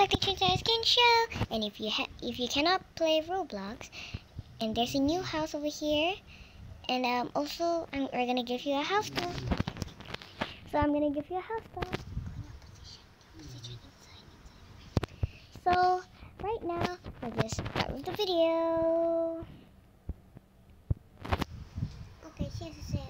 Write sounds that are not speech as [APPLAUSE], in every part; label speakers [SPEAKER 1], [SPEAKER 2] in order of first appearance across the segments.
[SPEAKER 1] back to Trinidad Skin Show. And if you if you cannot play Roblox, and there's a new house over here, and um, also I'm, we're gonna give you a house tour. So I'm gonna give you a house tour. So right now, we're gonna start with the video. Okay, here's the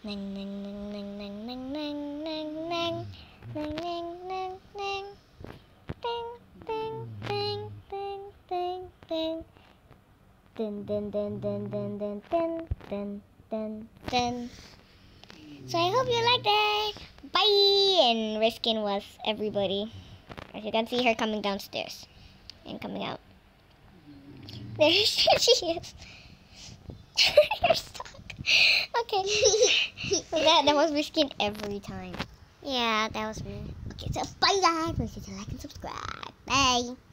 [SPEAKER 1] Ning ning ning ning ning ning ning ning ning ning ning ning ning ding ding ding ding ding ding dun dun dun dun dun dun dun dun dun dun So I hope you liked it. Bye and Rizqin was everybody. As you can see her coming downstairs and coming out. There she is. [LAUGHS] Okay. that, that was risking every time. Yeah, that was me. Okay, so bye guys. Make sure to like and subscribe. Bye.